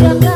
Jangan